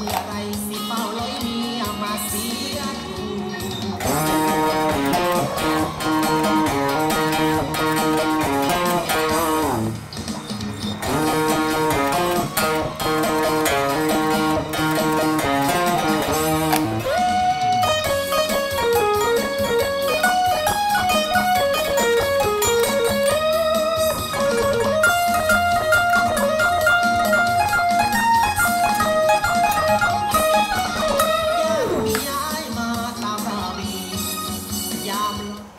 Mila Amen.